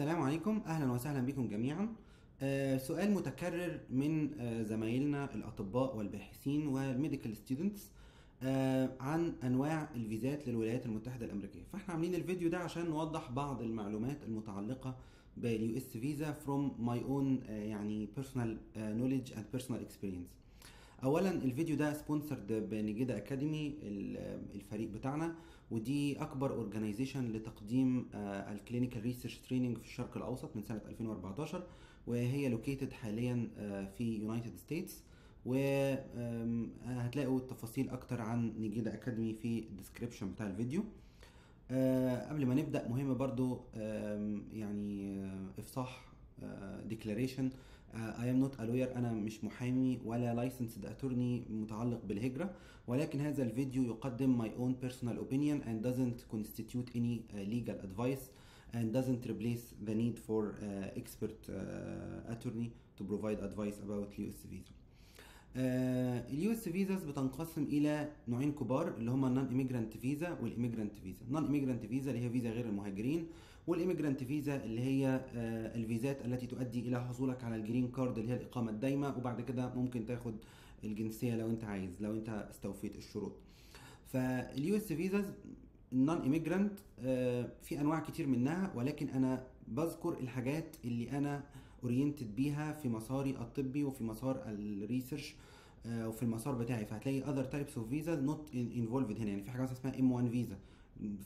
السلام عليكم. أهلا وسهلا بكم جميعا. آه، سؤال متكرر من آه، زمايلنا الأطباء والباحثين وال medical students عن أنواع الفيزات للولايات المتحدة الأمريكية. فإحنا عاملين الفيديو ده عشان نوضح بعض المعلومات المتعلقة بال US visa my own آه، يعني آه، knowledge and personal experience. اولا الفيديو ده sponsored بنجيدا Academy الفريق بتاعنا. ودي أكبر organization لتقديم ال clinical research training في الشرق الأوسط من سنة 2014 وهي located حاليا آه، في United States وهتلاقوا التفاصيل أكتر عن نجيدا Academy في ال description بتاع الفيديو. آه، قبل ما نبدأ مهم برضو يعني آه، إفصاح declaration I am not lawyer أنا مش محامي ولا licensed attorney متعلق بالهجرة ولكن هذا الفيديو يقدم my own personal opinion and doesn't constitute any uh, legal advice and doesn't replace the need for uh, expert uh, attorney to provide advice about US visa. ال US visas بتنقسم إلى نوعين كبار اللي هما ال non-immigrant visa وال immigrant visa ال non-immigrant visa اللي هي فيزا غير المهاجرين وال immigrant visa اللي هي آه، الفيزات التي تؤدي إلى حصولك على ال green card اللي هي الإقامة الدايمة وبعد كده ممكن تاخد الجنسية لو أنت عايز لو أنت استوفيت الشروط. فال US visas ال non-immigrant في أنواع كتير منها ولكن أنا بذكر الحاجات اللي أنا oriented بيها في مساري الطبي وفي مسار ال research آه، وفي المسار بتاعي. فهتلاقي types of visas not in- involved هنا. يعني في حاجة اسمها M1 visa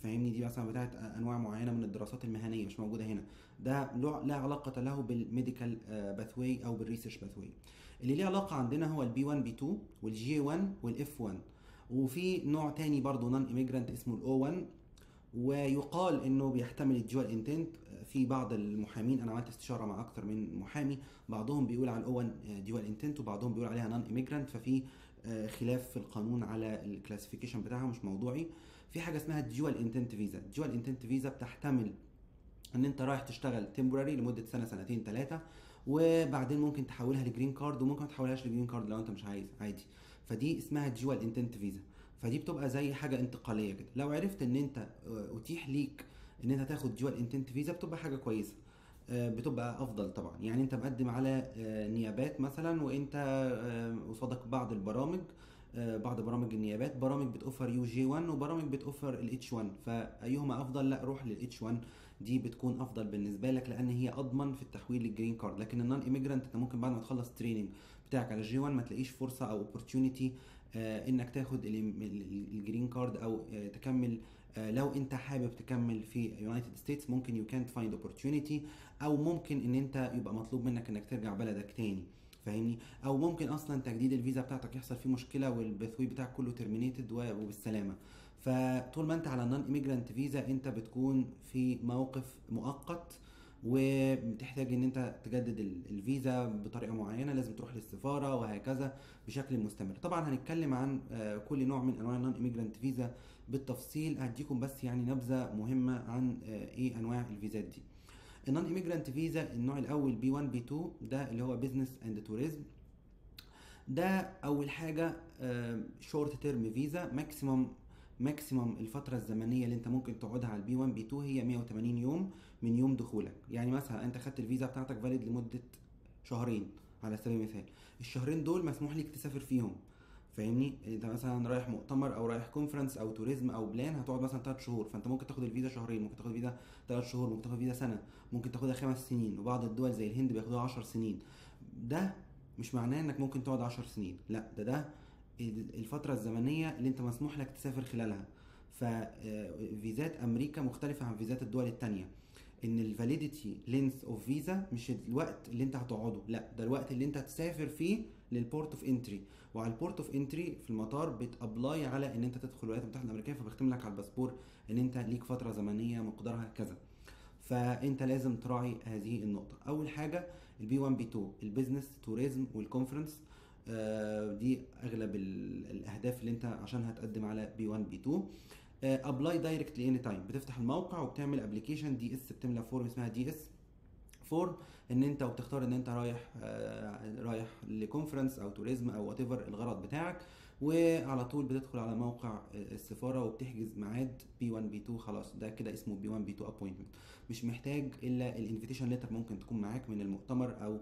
فاهمني؟ دي مثلا بتاعت أنواع معينة من الدراسات المهنية مش موجودة هنا. ده لا علاقة له بال medical pathway أو بال research pathway اللي ليه علاقة عندنا هو ال B 1 B 2 وال J 1 وال F 1 وفي نوع تاني برضه non-immigrant اسمه ال O 1 ويقال إنه بيحتمل ال dual intent في بعض المحامين أنا عملت استشارة مع أكتر من محامي بعضهم بيقول على ال O 1 dual intent وبعضهم بيقول عليها non-immigrant ففي آه، خلاف في القانون على ال classification بتاعها مش موضوعي. في حاجة اسمها ال dual intent visa ال dual intent visa بتحتمل إن أنت رايح تشتغل temporary لمدة سنة سنتين ثلاثة وبعدين ممكن تحولها ل green card وممكن ما تحولهاش ل green card لو أنت مش عايز عادي. فدي اسمها dual intent visa فدي بتبقى زي حاجة انتقالية كده. لو عرفت إن أنت آه، أتيح ليك إن أنت تاخد dual intent visa بتبقى حاجة كويسة. آه، بتبقى أفضل طبعا. يعني أنت مقدم على آه، نيابات مثلا وأنت قصادك بعض البرامج بعض برامج النيابات. برامج بتوفر you J 1 وبرامج بتوفر ال H 1 فأيهما أفضل؟ لا روح لل H 1 دي بتكون أفضل بالنسبة لك لأن هي أضمن في التحويل لل green card لكن ال non-immigrant أنت ممكن بعد ما تخلص ال training بتاعك على ال J 1 ما تلاقيش فرصة أو opportunity إنك تاخد ال- ال- ال green card أو آه، تكمل آه، لو أنت حابب تكمل في United States ممكن يو كانت فايند اوبورتيونيتي أو ممكن إن أنت يبقى مطلوب منك إنك ترجع بلدك تاني. فاهمني؟ أو ممكن أصلا تجديد الفيزا بتاعتك يحصل فيه مشكلة وال pathway بتاعك كله terminated وبالسلامة. فطول ما أنت على ال non-immigrant visa أنت بتكون في موقف مؤقت وبتحتاج إن أنت تجدد ال- الفيزا بطريقة معينة لازم تروح للسفارة وهكذا بشكل مستمر. طبعا هنتكلم عن آه، كل نوع من أنواع ال non-immigrant visa بالتفصيل. هديكم بس يعني نبذة مهمة عن آه، إيه أنواع الفيزات دي. ال non-immigrant visa النوع الأول B 1 B 2 ده اللي هو business and tourism ده أول حاجة short term visa maximum maximum الفترة الزمنية اللي انت ممكن تقعدها على ال B 1 B 2 هي 180 يوم من يوم دخولك. يعني مثلا انت خدت الفيزا بتاعتك valid لمدة شهرين على سبيل المثال. الشهرين دول مسموح لك تسافر فيهم. فاهمني؟ انت مثلا رايح مؤتمر أو رايح conference أو tourism أو plan هتقعد مثلا 3 شهور. فأنت ممكن تاخد الفيزا شهرين ممكن تاخد الفيزا 3 شهور ممكن تاخد فيزا سنة ممكن تاخدها خمس سنين. وبعض الدول زي الهند بياخدوها 10 سنين. ده مش معناه إنك ممكن تقعد 10 سنين. لا ده ده الفترة الزمنية اللي أنت مسموح لك تسافر خلالها. ففيزات أمريكا مختلفة عن فيزات الدول التانية. إن ال validity length of visa مش الوقت اللي أنت هتقعده. لا ده الوقت اللي أنت هتسافر فيه لل port of entry وعلى ال port of entry في المطار بت apply على إن أنت تدخل الولايات المتحدة الأمريكية فبيختم لك على الباسبور إن أنت ليك فترة زمنية مقدارها كذا. فأنت لازم تراعي هذه النقطة. أول حاجة ال B 1 B 2 ال business tourism وال conference دي أغلب ال- الأهداف اللي أنت عشان هتقدم على B 1 B 2 apply direct ل any time بتفتح الموقع وبتعمل application DS بتملى form اسمها DS form ان انت وبتختار ان انت رايح آه، رايح ل conference أو tourism أو what الغرض بتاعك وعلى طول بتدخل على موقع السفارة وبتحجز ميعاد B 1 B 2 خلاص ده كده اسمه B 1 B 2 appointment مش محتاج إلا ال invitation letter ممكن تكون معاك من المؤتمر أو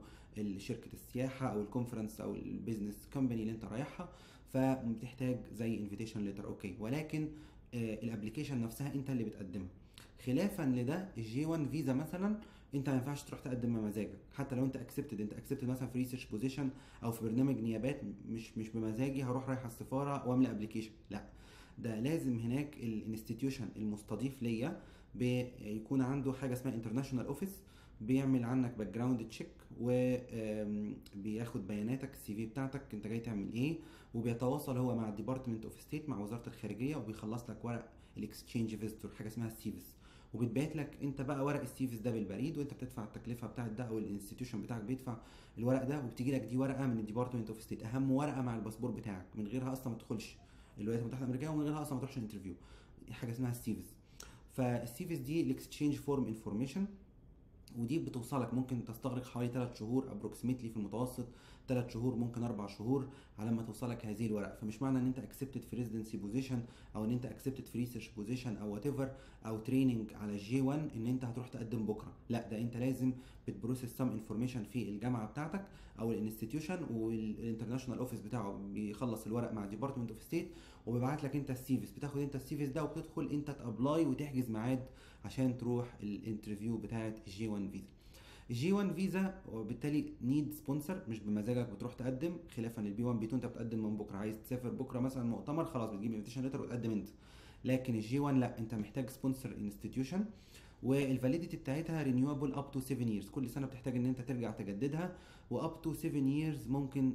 شركة السياحة أو ال conference أو ال business company اللي انت رايحها فبتحتاج زي invitation letter okay. ولكن ال application نفسها انت اللي بتقدمها. خلافا لده ال J 1 فيزا مثلا انت ما ينفعش تروح تقدم بمزاجك. حتى لو انت accepted انت accepted مثلا في research position أو في برنامج نيابات مش مش بمزاجي هروح رايح السفارة واملى application لا. ده لازم هناك ال institution المستضيف ليا بيكون عنده حاجة اسمها international office بيعمل عنك background check وبياخد بياناتك ال CV بتاعتك انت جاي تعمل إيه وبيتواصل هو مع ال Department of State مع وزارة الخارجية وبيخلص لك ورق ال exchange visitor حاجة اسمها ال SEVIS وبتبعت لك انت بقى ورق ال SEVIS ده بالبريد وانت بتدفع التكلفة بتاعت ده أو ال institution بتاعك بيدفع الورق ده وبتيجي لك دي ورقة من ال Department of State أهم ورقة مع الباسبور بتاعك من غيرها أصلا ما تدخلش الولايات المتحده الامريكيه ومن غيرها أصلا ما تروحش ال interview حاجة اسمها ال SEVIS فال SEVIS دي ال exchange form information ودي بتوصلك ممكن تستغرق حوالي 3 شهور approximately في المتوسط 3 شهور ممكن 4 شهور على ما توصلك هذه الورقة. فمش معنى إن أنت accepted في residency position أو إن أنت accepted في research position أو whatever أو training على ال J1 إن أنت هتروح تقدم بكرة. لا ده أنت لازم بت process some information في الجامعة بتاعتك أو ال institution وال international office بتاعه بيخلص الورق مع Department of State وبيبعت لك أنت ال SEVIS بتاخد أنت ال SEVIS ده وبتدخل أنت ت apply وتحجز ميعاد عشان تروح ال interview بتاعت ال J1 visa ال J1 visa وبالتالي need sponsor مش بمزاجك بتروح تقدم خلافا لل B1/B2 انت بتقدم من بكرة. عايز تسافر بكرة مثلا مؤتمر خلاص بتجيب invitation letter وتقدم انت. لكن ال J1 لا انت محتاج sponsor institution وال validity بتاعتها renewable up to 7 years كل سنة بتحتاج إن انت ترجع تجددها و up to 7 years ممكن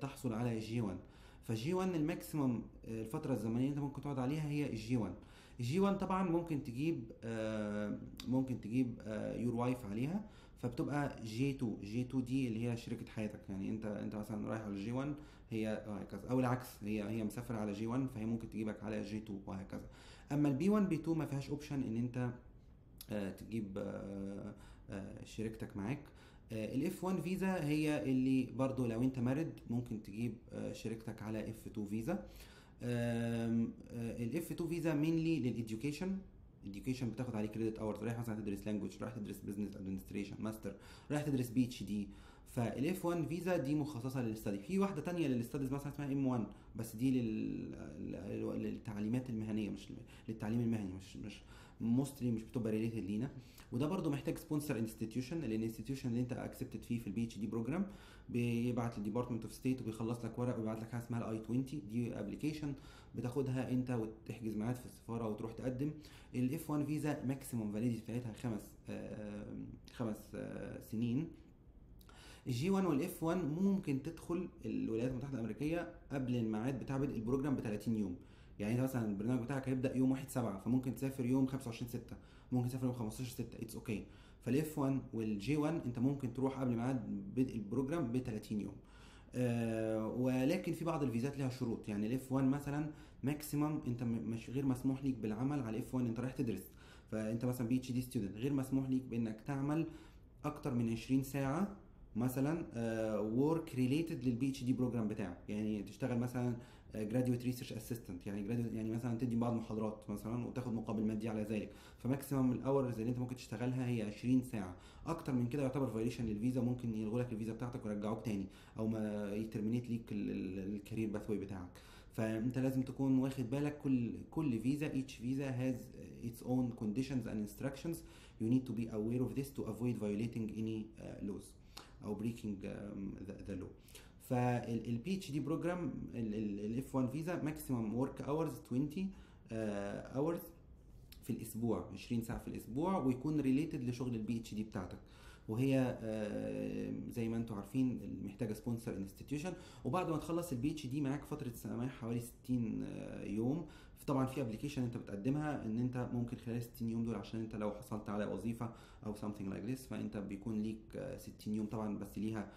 تحصل على ال J1 فال J1 ال maximum الفترة الزمنية انت ممكن تقعد عليها هي ال J1 ال J1 طبعا ممكن تجيب ممكن تجيب your wife عليها. فبتبقى J2 J2 دي اللي هي شركة حياتك. يعني انت انت مثلا رايح على J1 هي وهكذا. أو العكس هي هي مسافرة على J1 فهي ممكن تجيبك على J2 وهكذا. أما ال B1/B2 ما فيهاش option إن انت تجيب شركتك معاك. ال F1 visa هي اللي برضو لو انت married ممكن تجيب شركتك على F2 visa ال F2 visa mainly لل education education بتاخد عليه credit hours رايح مثلا تدرس language رايح تدرس business administration master رايح تدرس PhD فال F1 visa دي مخصصة لل study في واحدة تانية لل studies مثلا اسمها M1 بس دي لل... للتعليمات المهنية مش للتعليم المهني مش مش mostly مش بتبقى related لينا. وده برضو محتاج sponsor institution ال institution اللي انت accepted فيه في ال PhD program بيبعت لل Department of State وبيخلص لك ورق ويبعت لك حاجة اسمها ال I-20 دي application بتاخدها انت وتحجز ميعاد في السفارة وتروح تقدم. ال F1 visa maximum validity بتاعتها خمس آه خمس آه سنين. ال J1 وال F1 ممكن تدخل الولايات المتحدة الأمريكية قبل الميعاد بتاع بدء ال program ب 30 يوم. يعني انت مثلا البرنامج بتاعك هيبدأ يوم 1 7 فممكن تسافر يوم 25 6 ممكن تسافر يوم 15 6 it's okay. فال F1 وال J1 انت ممكن تروح قبل ميعاد بدء ال program ب 30 يوم. آه ولكن في بعض ال visaات لها شروط. يعني ال F1 مثلا maximum انت مش غير مسموح ليك بالعمل على ال F1 انت رايح تدرس. فانت مثلا PhD student غير مسموح ليك بإنك تعمل أكتر من 20 ساعة مثلا work related لل PhD program بتاعك يعني تشتغل مثلا graduate research assistant يعني يعني مثلا تدي بعض المحاضرات مثلا وتاخد مقابل مادي على ذلك. ف maximum ال hours اللي انت ممكن تشتغلها هي 20 ساعة. أكتر من كده يعتبر violation لل visa. ممكن يلغوا لك الفيزا بتاعتك ويرجعوك تاني أو ما ي terminate ليك ال career pathway بتاعك. فأنت لازم تكون واخد بالك كل كل visa each visa has its own conditions and instructions. You need to be aware of this to avoid violating any uh, laws. أو the, the law. فال PhD program ال F1 visa maximum work hours 20 hours في الأسبوع 20 ساعة في الأسبوع ويكون related لشغل ال PhD بتاعتك. وهي زي ما أنتم عارفين محتاجة sponsor institution وبعد ما تخلص ال PhD معاك فترة سماح حوالي 60 يوم. طبعا في application انت بتقدمها ان انت ممكن خلال 60 يوم دول عشان انت لو حصلت على وظيفة أو something like this فانت بيكون ليك 60 يوم طبعا بس ليها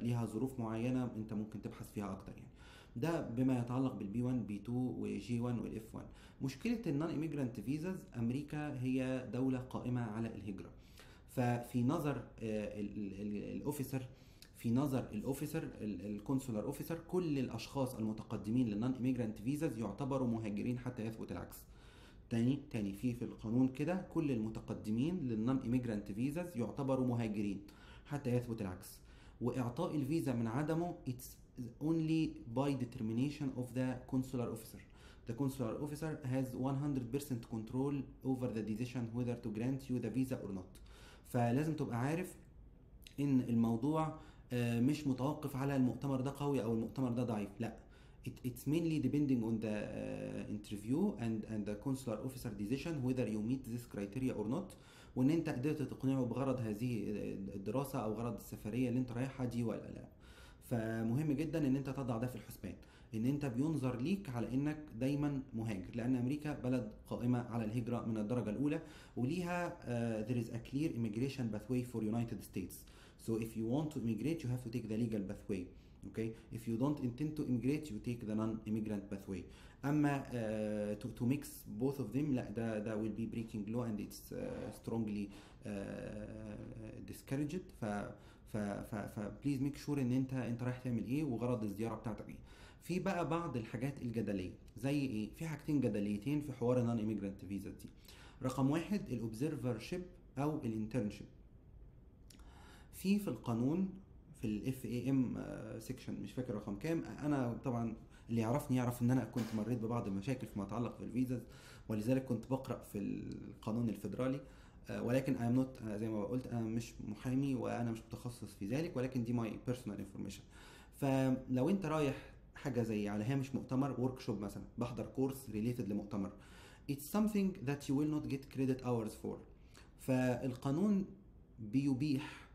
ليها ظروف معينة انت ممكن تبحث فيها أكتر يعني. ده بما يتعلق بال B1/B2 و J1 وال F1 مشكلة ال non-immigrant visas أمريكا هي دولة قائمة على الهجرة. ففي نظر ال officer في نظر ال officer ال consular officer كل الأشخاص المتقدمين لل non-immigrant visas يعتبروا مهاجرين حتى يثبت العكس. تاني تاني في في القانون كده كل المتقدمين لل non-immigrant visas يعتبروا مهاجرين حتى يثبت العكس. وإعطاء الفيزا من عدمه it's only by determination of the consular officer. The consular officer has 100% control over the decision whether to grant you the visa or not. فلازم تبقى عارف إن الموضوع آه، مش متوقف على المؤتمر ده قوي أو المؤتمر ده ضعيف. لأ It, it's mainly depending on the uh, interview and and the consular officer decision whether you meet this criteria or not. وإن أنت قدرت تقنعه بغرض هذه الدراسة أو غرض السفرية اللي أنت رايحها دي ولا لأ. فمهم جدا إن أنت تضع ده في الحسبان. ان انت بينظر ليك على انك دايما مهاجر لأن أمريكا بلد قائمه على الهجره من الدرجه الاولى وليها uh, there is a clear immigration pathway for United States so if you want to immigrate you have to take the legal pathway okay if you don't intend to immigrate you take the non-immigrant pathway اما uh, to, to mix both of them لا ده ده will be breaking law and it's uh, strongly uh, discouraged ف ف ف ف please make sure ان انت انت رايح تعمل إيه وغرض الزياره بتاعتك إيه في بقى بعض الحاجات الجدلية. زي إيه؟ في حاجتين جدليتين في حوار ال non-immigrant visa دي. رقم واحد ال observership أو ال internship في في القانون في ال FAM section مش فاكر رقم كام. أنا طبعا اللي يعرفني يعرف إن أنا كنت مريت ببعض المشاكل فيما يتعلق بالفيزاز ولذلك كنت بقرأ في القانون الفيدرالي. آه، ولكن I'm not زي ما قلت أنا مش محامي وأنا مش متخصص في ذلك ولكن دي my personal information فلو أنت رايح حاجة زي على هامش مؤتمر workshop مثلا بحضر course related لمؤتمر. It's something that you will not get credit hours for. فالقانون بيبيح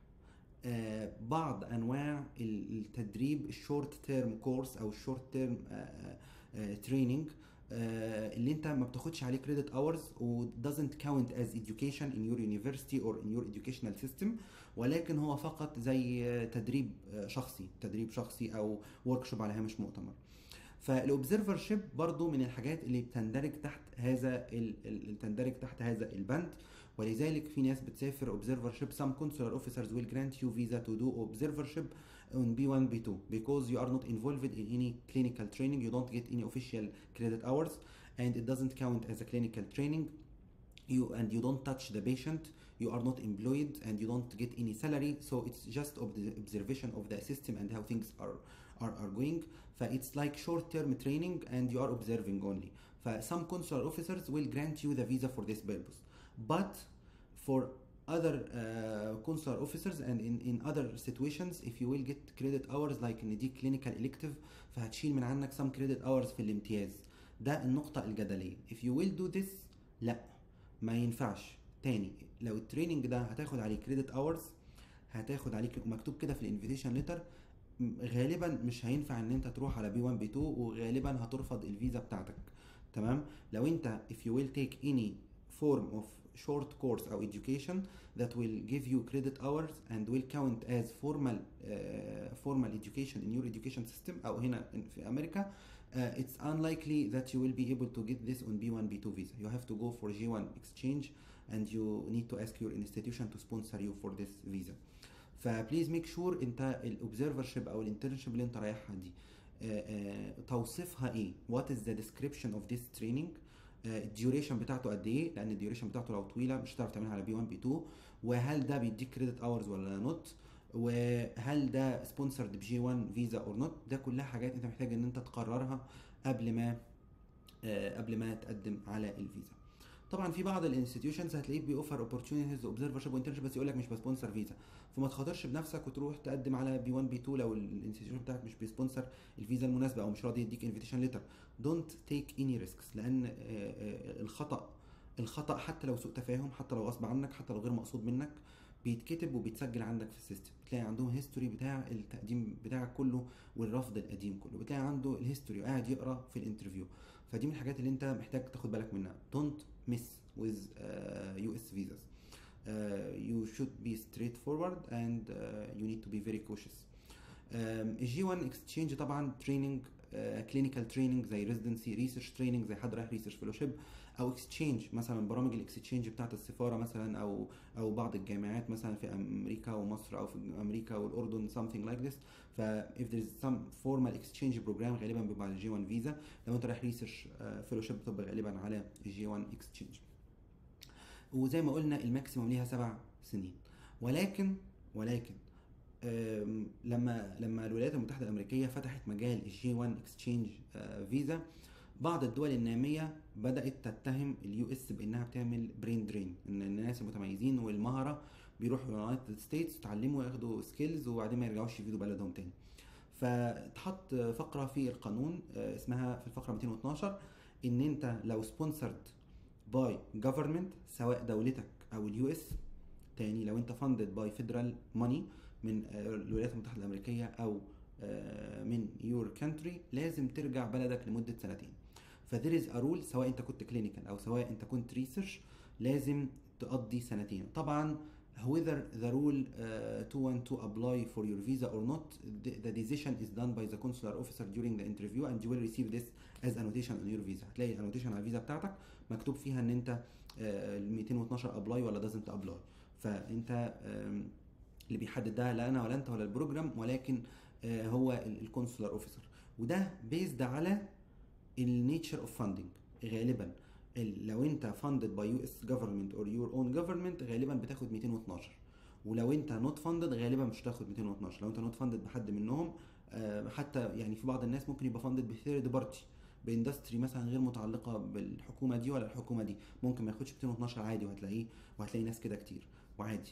آه، بعض أنواع ال- التدريب ال short term course أو ال short term training اللي انت ما بتاخدش عليه credit hours و doesn't count as education in your university or in your educational system ولكن هو فقط زي آه، تدريب آه، شخصي تدريب شخصي أو work على هامش مؤتمر. فال observership برضو من الحاجات اللي بتندرج تحت هذا ال- تندرج تحت هذا البند. ولذلك في ناس بتسافر observership some consular officers will grant you visa to do observership. on B1 B2 because you are not involved in any clinical training you don't get any official credit hours and it doesn't count as a clinical training. You and you don't touch the patient you are not employed and you don't get any salary. So it's just of the observation of the system and how things are are, are going. It's like short-term training and you are observing only. Some consular officers will grant you the visa for this purpose. But for other uh, consular officers and in, in other situations if you will get credit hours like إن دي clinical elective فهتشيل من عنك some credit hours في الامتياز. ده النقطة الجدلية. If you will do this لا. ما ينفعش. تاني لو ال training ده هتاخد عليه credit hours هتاخد عليك مكتوب كده في ال invitation letter غالبا مش هينفع إن أنت تروح على B1 B2 وغالبا هترفض الفيزا بتاعتك. تمام؟ لو أنت if you will take any form of short course او education that will give you credit hours and will count as formal uh, formal education in your education system او هنا في امريكا uh, it's unlikely that you will be able to get this on B1 B2 visa you have to go for G1 exchange and you need to ask your institution to sponsor you for this visa فبليز ميك شور انت الاوبزرفرشيب او الانترنشيب اللي انت رايحها دي آه، آه، توصيفها ايه وات از ذا ديسكريبشن اوف ذيس تريننج ال duration بتاعته قد إيه؟ لأن ال duration بتاعته لو طويلة مش هتعرف تعملها على B1 B2 وهل ده بيديك credit hours ولا not وهل ده sponsored ب J1 visa or not ده كلها حاجات أنت محتاج إن أنت تقررها قبل ما آه، قبل ما تقدم على الفيزا. طبعا في بعض ال institutions هتلاقيه بيوفر opportunities observership و internship بس يقول لك مش ب sponsor visa. فما تخاطرش بنفسك وتروح تقدم على B1 B2 لو ال institution بتاعك مش بي sponsor الفيزا المناسبة أو مش راضي يديك invitation letter don't take any risks لأن آه، آه، الخطأ الخطأ حتى لو سوء تفاهم حتى لو غصب عنك حتى لو غير مقصود منك بيتكتب وبيتسجل عندك في ال system. بتلاقي عندهم history بتاع التقديم بتاعك كله والرفض القديم كله. بتلاقي عنده ال history وقاعد يقرأ في ال interview فدي من الحاجات اللي أنت محتاج تاخد بالك منها. Miss with uh, US visas. uh, you should be straightforward and uh, you need to be very cautious. ال J1 exchange طبعا training clinical training زي residency research training زي حد رايح research fellowship أو exchange مثلا برامج ال exchange بتاعت السفارة مثلا أو أو بعض الجامعات مثلا في أمريكا ومصر أو في أمريكا والأردن something like this. ف if there is some formal exchange program غالبا بيبقى على ال J1 visa لو أنت رايح research fellowship بتبقى غالبا على ال J1 exchange وزي ما قلنا ال maximum ليها سبع سنين. ولكن ولكن لما لما الولايات المتحدة الأمريكية فتحت مجال ال J1 exchange visa بعض الدول النامية بدأت تتهم ال US بإنها بتعمل brain drain إن الناس المتميزين والمهره بيروحوا United States يتعلموا ياخدوا skills وبعدين ما يرجعوش يفيدوا بلدهم تاني. فاتحط فقرة في القانون آه، اسمها في الفقرة 212 إن أنت لو sponsored by government سواء دولتك أو ال US تاني لو أنت funded by federal money من آه، الولايات المتحدة الأمريكية أو آه، من your country لازم ترجع بلدك لمدة سنتين. ف there is rule سواء أنت كنت clinical أو سواء أنت كنت research لازم تقضي سنتين. طبعا whether the rule uh, to want to apply for your visa or not the, the decision is done by the consular officer during the interview and you will receive this as annotation on your visa. هتلاقي annotation على الفيزا بتاعتك. مكتوب فيها إن أنت ال 212 apply ولا doesn't apply فأنت اللي بيحدد ده لا أنا ولا أنت ولا ال program ولكن آه، هو ال consular officer وده بيزد على ال nature of funding غالبا ال- لو أنت funded by US government or your own government غالبا بتاخد 212 ولو أنت not funded غالبا مش هتاخد 212 لو أنت not funded بحد منهم آه، حتى يعني في بعض الناس ممكن يبقى funded ب third party ب industry مثلا غير متعلقة بالحكومة دي ولا الحكومة دي. ممكن ما ياخدش 212 عادي وهتلاقيه وهتلاقي ناس كده كتير وعادي.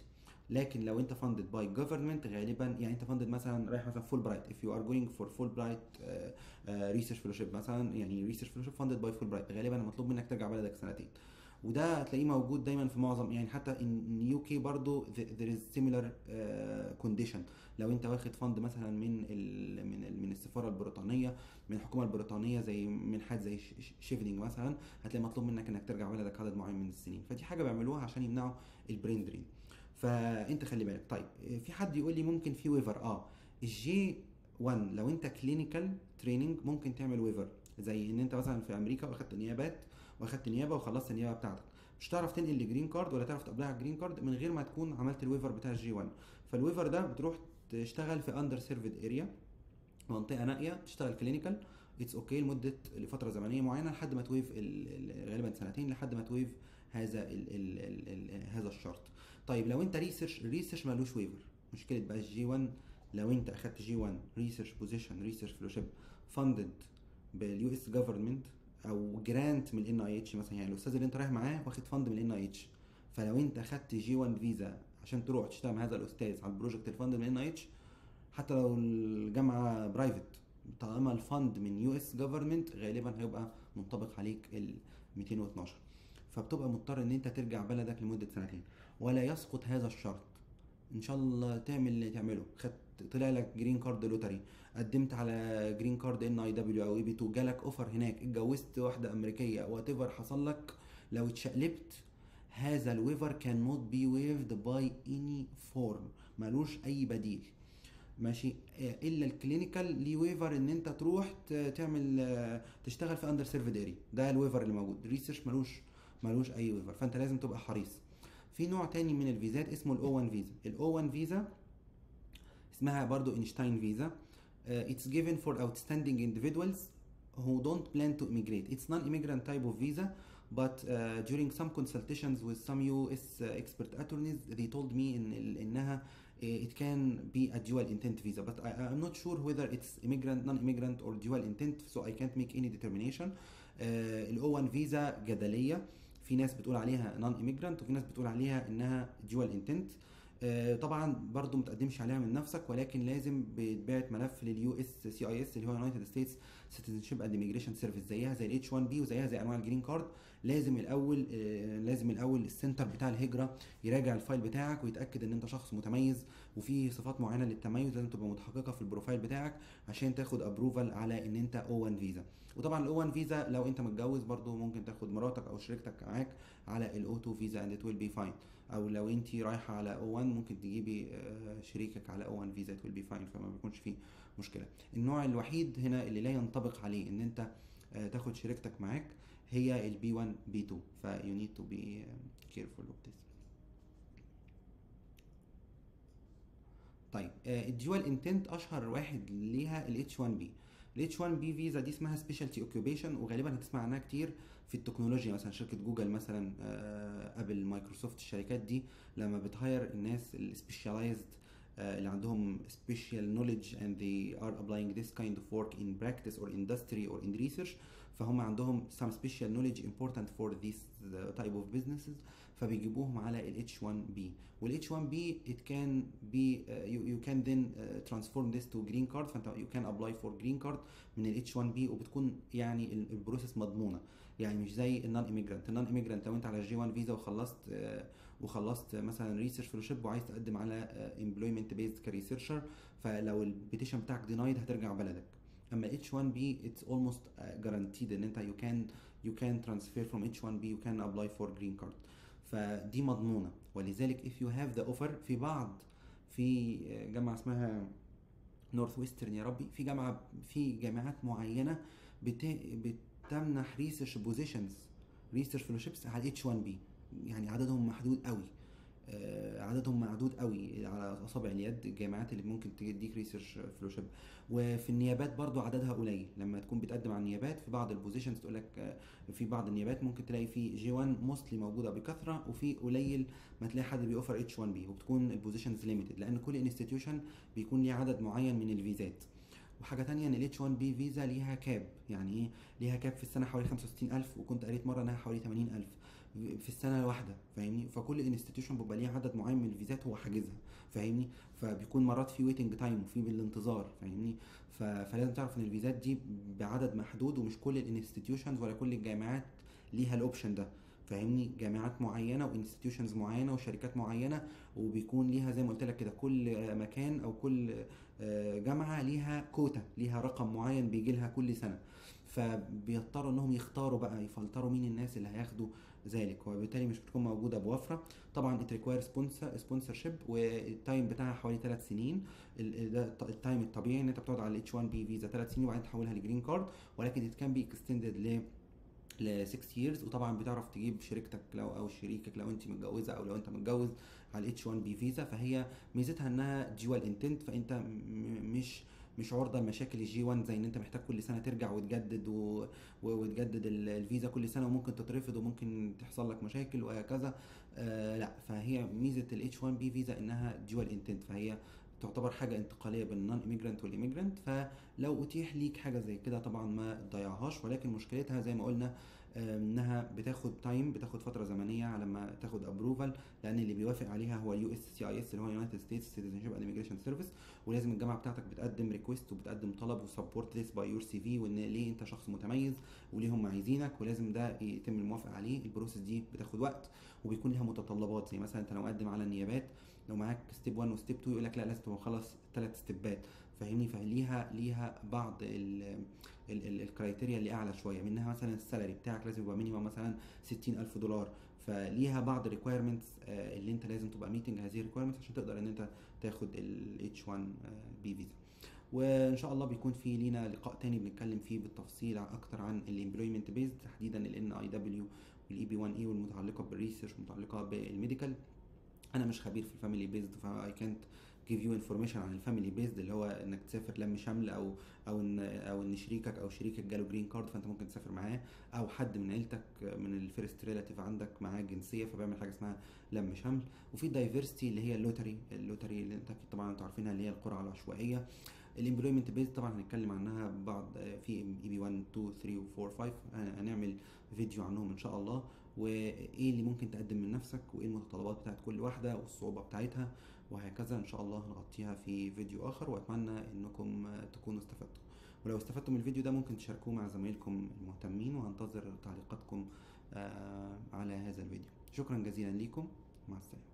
لكن لو أنت funded by government غالبا يعني أنت funded مثلا رايح مثلا Fulbright if you are going for Fulbright research fellowship مثلا يعني research fellowship funded by Fulbright غالبا مطلوب منك ترجع بلدك سنتين. وده هتلاقيه موجود دايما في معظم يعني حتى in UK برضه is similar uh, condition. لو انت واخد fund مثلا من ال من ال من السفارة البريطانية من الحكومة البريطانية زي منحات زي شيفنينج مثلا هتلاقي مطلوب منك إنك ترجع بلدك عدد معين من السنين. فدي حاجة بيعملوها عشان يمنعوا ال brain drain فأنت خلي بالك. طيب في حد يقول لي ممكن في waiver آه ال J1 لو انت clinical training ممكن تعمل waiver زي إن انت مثلا في أمريكا واخدت نيابات واخدت نيابة وخلصت النيابة بتاعتك. مش هتعرف تنقل ل green card ولا تعرف تقبلها ال green card من غير ما تكون عملت ال waiver بتاع ال J1 فال waiver ده بتروح تشتغل في underserved area منطقة نائية تشتغل clinical it's okay لمدة لفترة زمنية معينة لحد ما ت waive ال- ال- غالبا سنتين لحد ما ت waive هذا ال ال ال ال هذا الشرط. طيب لو انت research research مالوش waiver مشكلة بقى ال J1 لو انت أخدت J1 research position research fellowship funded بال US government أو grant من ال NIH مثلا. يعني الأستاذ اللي أنت رايح معاه واخد fund من ال NIH فلو أنت أخدت J1 visa عشان تروح تشتغل مع هذا الأستاذ على ال project ال fund من ال NIH حتى لو الجامعة private طالما ال fund من US government غالبا هيبقى منطبق عليك ال 212 فبتبقى مضطر إن أنت ترجع بلدك لمدة سنتين. ولا يسقط هذا الشرط. إن شاء الله تعمل اللي تعمله. خدت طلع لك green card lottery قدمت على جرين كارد ان اي دبليو أو إي بي 2 جالك offer هناك اتجوزت واحدة أمريكية whatever حصل لك لو اتشقلبت هذا الويفر كان نوت بي ويفد باي اني فورم ملوش أي بديل. ماشي؟ إلا ال clinical ليه waiver إن أنت تروح تعمل تشتغل في underserved area ده ال waiver اللي موجود. research ملوش ملوش أي waiver فأنت لازم تبقى حريص. في نوع تاني من الفيزات اسمه الاو 1 فيزا الاو 1 فيزا اسمها برضو اينشتاين فيزا it's given for outstanding individuals who don't plan to immigrate it's non-immigrant type of visa but uh, during some consultations with some US uh, expert attorneys they told me in انها uh, it can be a dual intent visa but I, I'm not sure whether it's immigrant non-immigrant or dual intent so I can't make any determination الاو 1 فيزا جدليه في ناس بتقول عليها نون immigrant وفي ناس بتقول عليها انها dual intent آه، طبعا برضو متقدمش عليها من نفسك ولكن لازم بيتبعت ملف لل USCIS اللي هو United States Citizenship and Immigration Service زيها زي ال H1B وزيها زي أنواع ال green card لازم الأول آه، لازم الأول ال center بتاع الهجرة يراجع ال file بتاعك ويتأكد إن أنت شخص متميز وفي صفات معينة للتميز لازم تبقى متحققة في ال profile بتاعك عشان تاخد approval على إن أنت O1 visa وطبعا ال O1 visa لو أنت متجوز برضو ممكن تاخد مراتك أو شريكتك معاك على ال O2 visa and it will be fine أو لو أنت رايحة على O1 ممكن تجيبي آه، شريكك على O1 visa will be fine فما بيكونش فيه مشكلة. النوع الوحيد هنا اللي لا ينطبق عليه إن أنت آه، تاخد شريكتك معاك هي ال B1 B2 ف you need to be careful of this طيب ال dual intent أشهر واحد ليها الاتش 1 بي الاتش 1 بي فيزا دي اسمها specialty occupation وغالبا هتسمع عنها كتير في التكنولوجيا مثلا شركة جوجل مثلا آه، ابل مايكروسوفت الشركات دي لما بت hire الناس ال specialized اللي عندهم special knowledge and they are applying this kind of work in practice or industry or in research فهم عندهم some special knowledge important for uh, type of businesses. فبيجيبوهم على ال H1B وال H1B it can be uh, you, you can then uh, transform this to green card. فأنت you can apply for green card من ال H1B وبتكون يعني ال- ال process مضمونة. يعني مش زي ال non immigrant ال non immigrant لو انت على J1 visa وخلصت uh, وخلصت مثلا research fellowship وعايز تقدم على employment based ك researcher فلو ال petition بتاعك denied هترجع بلدك. أما H1B it's almost guaranteed إن أنت you can transfer from H1B you can apply for green card فدي مضمونة. ولذلك if you have the offer في بعض في جامعة اسمها نورث ويسترن يا ربي في جامعة في جامعات معينة بت... بتمنح research positions research fellowships على H1B يعني عددهم محدود قوي. عددهم معدود قوي على أصابع اليد الجامعات اللي ممكن تديك research fellowship وفي النيابات برضو عددها قليل. لما تكون بتقدم على النيابات في بعض ال positions تقول لك آه، في بعض النيابات ممكن تلاقي في J1 mostly موجودة بكثرة وفي قليل ما تلاقي حد بيوفر H1B وبتكون ال positions limited لأن كل institution بيكون ليه عدد معين من الفيزات. وحاجة تانية إن ال H1B visa ليها cap يعني إيه؟ ليها cap في السنة حوالي 65000 وكنت قريت مرة إنها حوالي 80000 في السنة الواحدة فاهمني؟ فكل institution بيبقى ليه عدد معين من الفيزات هو حاجزها فاهمني؟ فبيكون مرات في waiting time وفي بالانتظار فاهمني. فلازم تعرف إن الفيزات دي بعدد محدود ومش كل ال institutions ولا كل الجامعات ليها ال option ده فاهمني؟ جامعات معينة و institutions معينة وشركات معينة وبيكون ليها زي ما قلت لك كده كل مكان أو كل آه، جامعة ليها كوتا ليها رقم معين بيجي لها كل سنة. فبيضطروا إنهم يختاروا بقى يفلتروا مين الناس اللي هياخدوا ذلك. وبالتالي مش بتكون موجودة بوفرة. طبعا it require sponsor sponsorship وال time بتاعها حوالي 3 سنين. ده الت- ال time الطبيعي إن أنت بتقعد على ال H1B visa 3 سنين وبعدين تحولها ل green card ولكن it can be extended ل ل 6 years. وطبعا بتعرف تجيب شريكتك لو أو شريكك لو أنت متجوزة أو لو أنت متجوز على ال H1B visa فهي ميزتها إنها dual intent فأنت مش مش عرضة لمشاكل ال J1 زي إن أنت محتاج كل سنة ترجع وتجدد و... وتجدد ال- الفيزا كل سنة وممكن تترفض وممكن تحصل لك مشاكل وهكذا. آه لأ فهي ميزة ال H1B visa إنها dual intent فهي تعتبر حاجة انتقالية بين ال non immigrant وال immigrant فلو أتيح ليك حاجة زي كده طبعا ما تضيعهاش ولكن مشكلتها زي ما قلنا إنها بتاخد time بتاخد فترة زمنية على ما تاخد approval لأن اللي بيوافق عليها هو ال USCIS اللي هو United States Citizenship and Immigration Service ولازم الجامعة بتاعتك بتقدم request وبتقدم طلب و support this by your CV وإن ليه أنت شخص متميز وليه هم عايزينك ولازم ده يتم الموافقة عليه. ال process دي بتاخد وقت وبيكون لها متطلبات زي مثلا أنت لو مقدم على النيابات لو معاك step 1 و step 2 يقول لك لا لازم تبقى ثلاث step ات فاهمني؟ فليها ليها بعض ال- ال criteria اللي أعلى شوية منها مثلا ال salary بتاعك لازم يبقى minimum مثلا 60000 دولار. فليها بعض ال requirements اللي أنت لازم تبقى meeting هذه ال requirements عشان تقدر إن أنت تاخد ال H1B visa وإن شاء الله بيكون في لينا لقاء تاني بنتكلم فيه بالتفصيل أكتر عن ال employment based تحديدا ال NIW وال EB 1 A والمتعلقة بال research والمتعلقة بال medical أنا مش خبير في الفاميلي بيزد فاي كانت جيف يو انفورميشن عن الفاميلي بيزد اللي هو إنك تسافر لم شمل أو أو ان أو إن شريكك أو شريكك جاله green card فأنت ممكن تسافر معاه. أو حد من عيلتك من ال first relative عندك معاه جنسية فبيعمل حاجة اسمها لم شمل. وفي ال diversity اللي هي ال lottery. ال lottery اللي أنت طبعا أنتوا عارفينها اللي هي القرعة العشوائية. ال employment based طبعا هنتكلم عنها بعض في EB 1 2 3 و 4 5 هنعمل فيديو عنهم إن شاء الله. وإيه اللي ممكن تقدم من نفسك؟ وإيه المتطلبات بتاعت كل واحدة؟ والصعوبة بتاعتها؟ وهكذا إن شاء الله هنغطيها في فيديو آخر وأتمنى إنكم تكونوا استفدتوا. ولو استفدتوا من الفيديو ده ممكن تشاركوه مع زمايلكم المهتمين وهنتظر تعليقاتكم آه، على هذا الفيديو. شكرا جزيلا ليكم. مع السلامة.